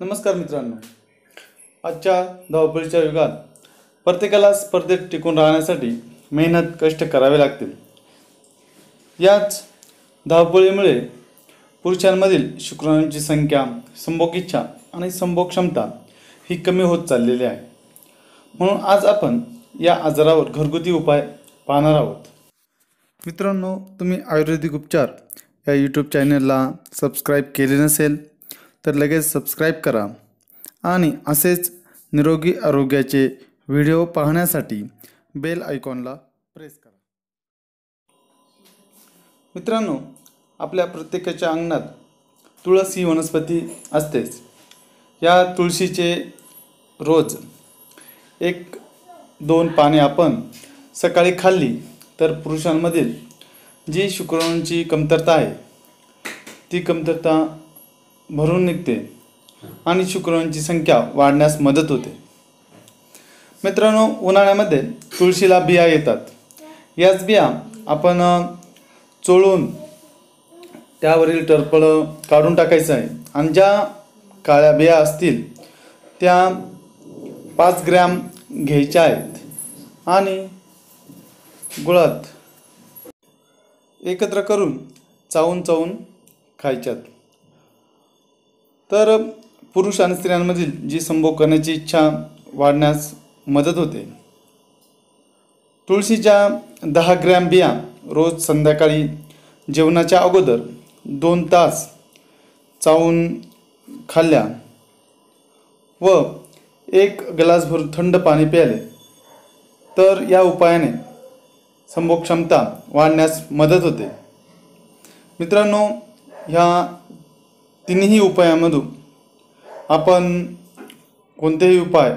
नमस्कार मित्रांनो. आजच्या धावपळीच्या युगात प्रत्येकाला स्पर्धेत टिकून राहण्यासाठी मेहनत कष्ट करावे लागतील. याच धावपळीमुळे पुरुषांमधील शुक्राणूंची संख्या संभोग इच्छा आणि संभोग क्षमता ही कमी होत चाललेली आहे. म्हणून आज आपण या आजारावर घरगुती उपाय पाहणार आहोत. मित्रांनो तुम्ही आयुर्वेदिक उपचार या यूट्यूब चॅनलला सबस्क्राईब केले नसेल तर लगेच सबस्क्राईब करा. आणि असेच निरोगी आरोग्याचे व्हिडिओ पाहण्यासाठी बेल आयकॉनला प्रेस करा. मित्रांनो आपल्या प्रत्येकाच्या अंगणात तुळस ही वनस्पती असतेच. या तुळशीचे रोज एक दोन पाने आपण सकाळी खाल्ली तर पुरुषांमधील जी शुक्राणूंची कमतरता आहे ती कमतरता भरून निघते आणि शुक्राणूंची संख्या वाढण्यास मदत होते. मित्रांनो उन्हाळ्यामध्ये तुळशीला बिया येतात. याच बिया आपण चोळून त्यावरील टरफळं काढून टाकायचं आहे. आणि ज्या काळ्या बिया असतील त्या पाच ग्रॅम घ्यायच्या आहेत. आणि गुळात एकत्र करून चावून चावून खायच्यात. तर पुरुष आणि स्त्रियांमधील जी संभोग करण्याची इच्छा वाढण्यास मदत होते. तुळशीच्या दहा ग्रॅम बिया रोज संध्याकाळी जेवणाच्या अगोदर दोन तास चावून खाल्ल्या व एक ग्लासभर थंड पाणी प्याले तर या उपायाने संभोग क्षमता वाढण्यास मदत होते. मित्रांनो ह्या तिन्ही उपायामधून आपण कोणतेही उपाय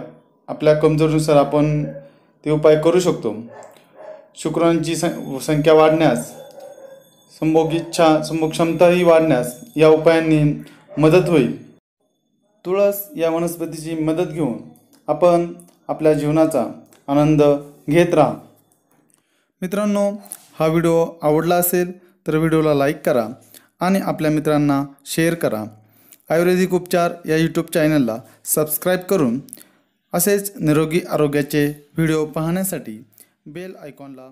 आपल्या कमजोरीनुसार आपण ते उपाय करू शकतो. शुक्रांची सं संख्या वाढण्यास संभोग इच्छा संभोग क्षमताही वाढण्यास या उपायांनी मदत होईल. तुळस या वनस्पतीची मदत घेऊन आपण आपल्या जीवनाचा आनंद घेत राहा. मित्रांनो हा व्हिडिओ आवडला असेल तर व्हिडिओला लाईक करा. आणि आपल्या मित्रांना शेअर करा. आयुर्वेदिक उपचार या यूट्यूब चॅनलला सबस्क्राईब करून असेच निरोगी आरोग्याचे व्हिडिओ पाहण्यासाठी बेल आयकॉनला